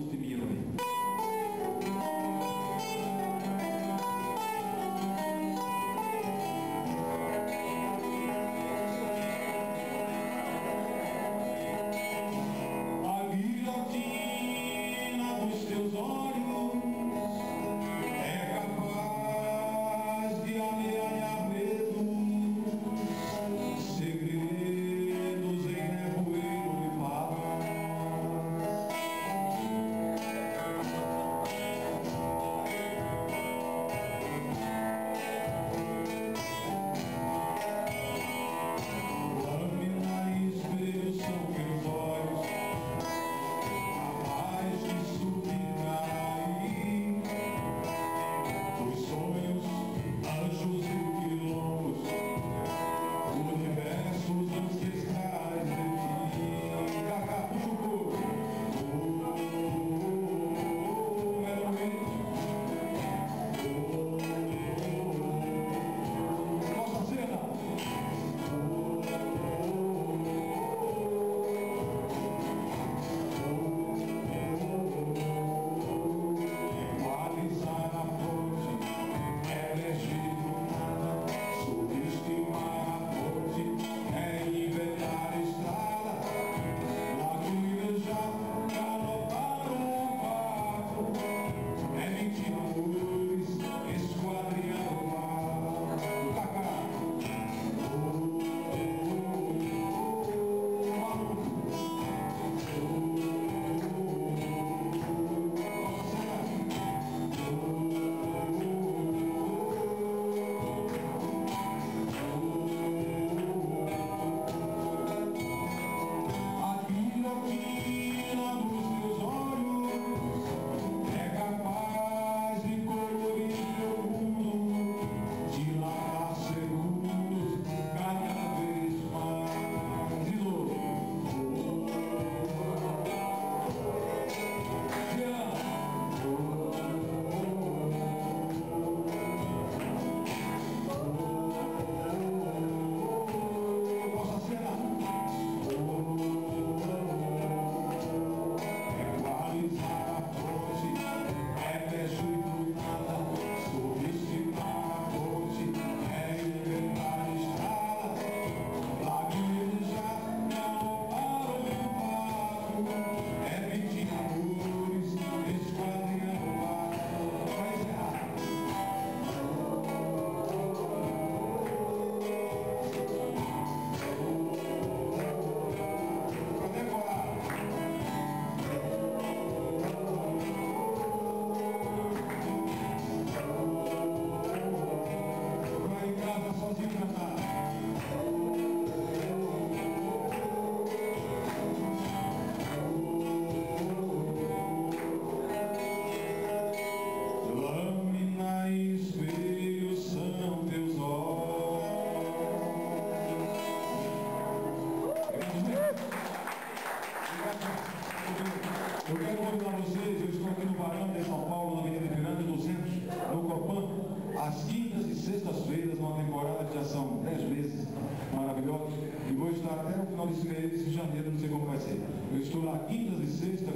полностью миру. Eu quero convidar vocês, eu estou aqui no Barão de São Paulo, na Avenida Grande 200, no Copan, às quintas e sextas-feiras, uma temporada que já são dez meses maravilhosos, e vou estar até o final desse mês de janeiro, não sei como vai ser. Eu estou lá quintas e sextas,